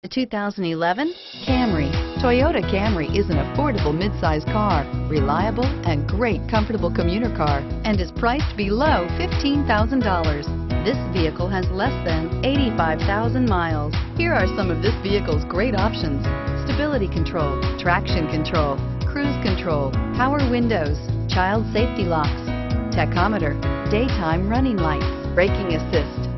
The 2011 Camry. Toyota Camry is an affordable midsize car, reliable and great comfortable commuter car, and is priced below $15,000. This vehicle has less than 85,000 miles. Here are some of this vehicle's great options. Stability control, traction control, cruise control, power windows, child safety locks, tachometer, daytime running lights, braking assist,